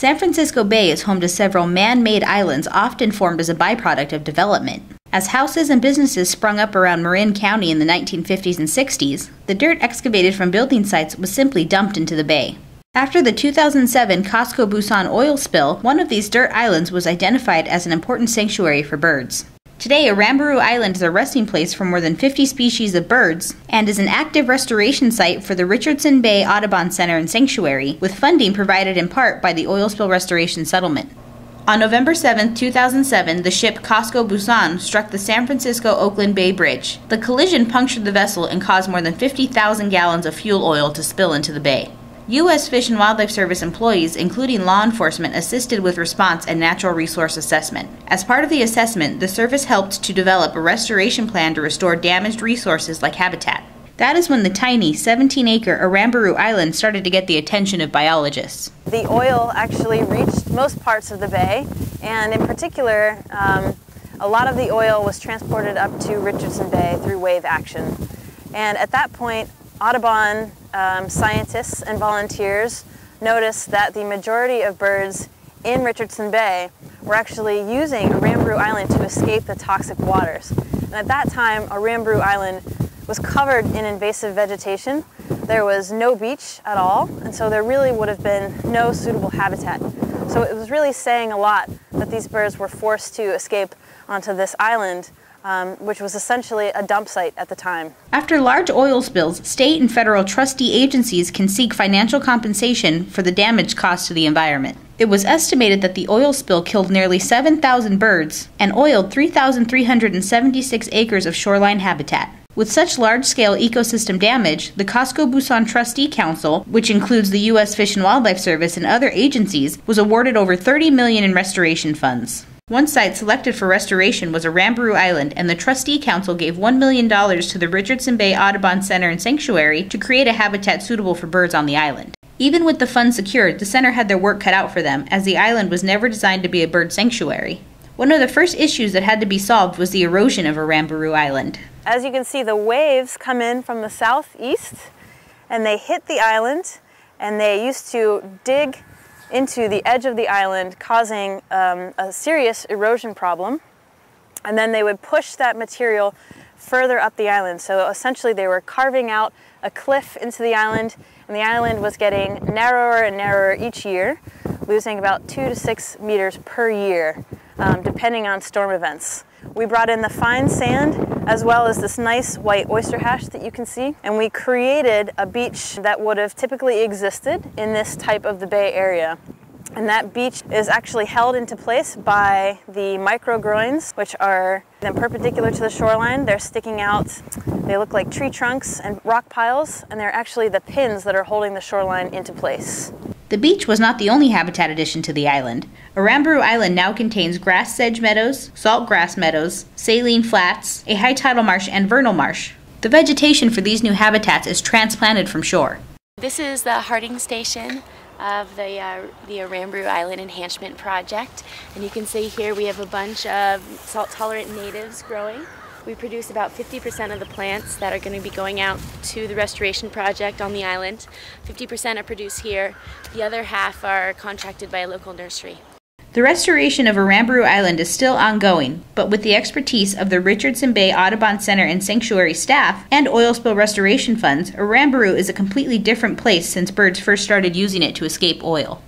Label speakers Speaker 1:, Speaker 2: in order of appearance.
Speaker 1: San Francisco Bay is home to several man made islands often formed as a byproduct of development. As houses and businesses sprung up around Marin County in the 1950s and 60s, the dirt excavated from building sites was simply dumped into the bay. After the 2007 Cosco Busan oil spill, one of these dirt islands was identified as an important sanctuary for birds. Today, Aramburu Island is a resting place for more than 50 species of birds and is an active restoration site for the Richardson Bay Audubon Center and Sanctuary, with funding provided in part by the Oil Spill Restoration Settlement. On November 7, 2007, the ship Cosco Busan struck the San Francisco Oakland Bay Bridge. The collision punctured the vessel and caused more than 50,000 gallons of fuel oil to spill into the bay. U.S. Fish and Wildlife Service employees, including law enforcement, assisted with response and natural resource assessment. As part of the assessment, the service helped to develop a restoration plan to restore damaged resources like habitat. That is when the tiny 17 acre Aramburu Island started to get the attention of biologists.
Speaker 2: The oil actually reached most parts of the bay, and in particular, um, a lot of the oil was transported up to Richardson Bay through wave action. And at that point, Audubon um, scientists and volunteers noticed that the majority of birds in Richardson Bay were actually using Aramburu Island to escape the toxic waters. And at that time, Aramburu Island was covered in invasive vegetation. There was no beach at all, and so there really would have been no suitable habitat. So it was really saying a lot that these birds were forced to escape onto this island um, which was essentially a dump site at the time.
Speaker 1: After large oil spills, state and federal trustee agencies can seek financial compensation for the damage caused to the environment. It was estimated that the oil spill killed nearly 7,000 birds and oiled 3,376 acres of shoreline habitat. With such large scale ecosystem damage, the Cosco Busan Trustee Council, which includes the U.S. Fish and Wildlife Service and other agencies, was awarded over 30 million in restoration funds. One site selected for restoration was Aramburu Island, and the Trustee Council gave $1 million to the Richardson Bay Audubon Center and Sanctuary to create a habitat suitable for birds on the island. Even with the funds secured, the center had their work cut out for them, as the island was never designed to be a bird sanctuary. One of the first issues that had to be solved was the erosion of Aramburu Island.
Speaker 2: As you can see, the waves come in from the southeast and they hit the island and they used to dig into the edge of the island, causing um, a serious erosion problem. And then they would push that material further up the island. So essentially they were carving out a cliff into the island and the island was getting narrower and narrower each year, losing about two to six meters per year, um, depending on storm events. We brought in the fine sand as well as this nice white oyster hash that you can see. And we created a beach that would have typically existed in this type of the Bay Area. And that beach is actually held into place by the microgroins, which are then perpendicular to the shoreline. They're sticking out. They look like tree trunks and rock piles, and they're actually the pins that are holding the shoreline into place.
Speaker 1: The beach was not the only habitat addition to the island. Aramburu Island now contains grass sedge meadows, salt grass meadows, saline flats, a high tidal marsh, and vernal marsh. The vegetation for these new habitats is transplanted from shore.
Speaker 3: This is the Harding Station of the, uh, the Aramburu Island Enhancement Project. And you can see here we have a bunch of salt-tolerant natives growing. We produce about 50% of the plants that are going to be going out to the restoration project on the island. 50% are produced here. The other half are contracted by a local nursery.
Speaker 1: The restoration of Aramburu Island is still ongoing, but with the expertise of the Richardson Bay Audubon Center and Sanctuary staff and oil spill restoration funds, Aramburu is a completely different place since birds first started using it to escape oil.